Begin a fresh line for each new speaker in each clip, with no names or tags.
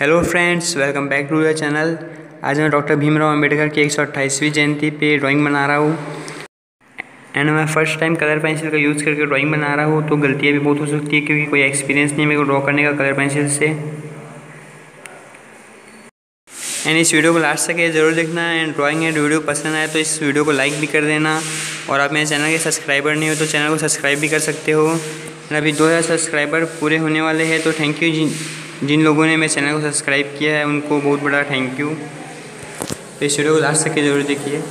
Hello friends welcome back to your channel आज मैं doctor Bhimrao Ambedkar की एक सौ अट्ठाईसवीं जयंती पे ड्राइंग बना रहा हूँ। एंड मैं फ़र्स्ट टाइम कलर पेंसिल का यूज़ करके ड्राइंग बना रहा हूँ तो गलतियाँ भी बहुत हो सकती है क्योंकि कोई एक्सपीरियंस नहीं मेरे को ड्रॉ करने का कलर पेंसिल से। एंड इस वीडियो को लास्ट तक ज़रूर देखना एंड ड्राइंग एंड वीडियो पसंद आए तो इस वीडियो को लाइक भी कर देना। और आप मेरे चैनल के सब्सक्राइबर नहीं हो तो चैनल को सब्सक्राइब भी कर सकते हो। अभी दो हज़ार सब्सक्राइबर पूरे होने वाले हैं तो थैंक यू जी। जिन लोगों ने मेरे चैनल को सब्सक्राइब किया है उनको बहुत बड़ा थैंक यू तो इस वीडियो को लास्ट तक ज़रूर देखिए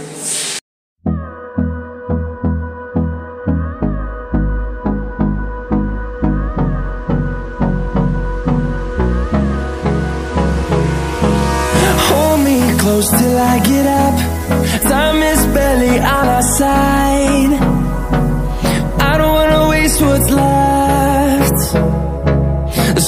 till I get up Time is barely on our side I don't wanna waste what's left